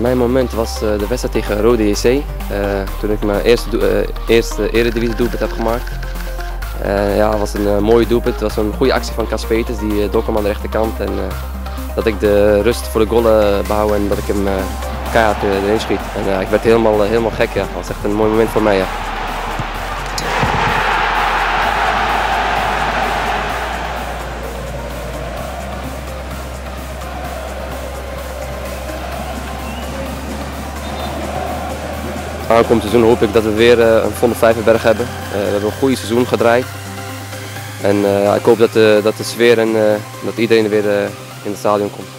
mijn moment was uh, de wedstrijd tegen Rode JC. Uh, toen ik mijn eerste, do eerste eredivisie doelpunt heb gemaakt. ja, het was een mooie doelpunt. Het was een goede actie van Cas Peters, die doorkwam aan de rechterkant. En dat ik de rust voor de goal behoud en dat ik hem keihard erin schiet. En ik werd helemaal, helemaal gek. Het was echt een mooi moment voor mij. Aankomend seizoen hoop ik dat we weer uh, een volle Vijverberg hebben. Uh, we hebben een goede seizoen gedraaid. En uh, ik hoop dat, dat de sfeer en dat iedereen weer in het stadion komt.